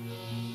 Yeah.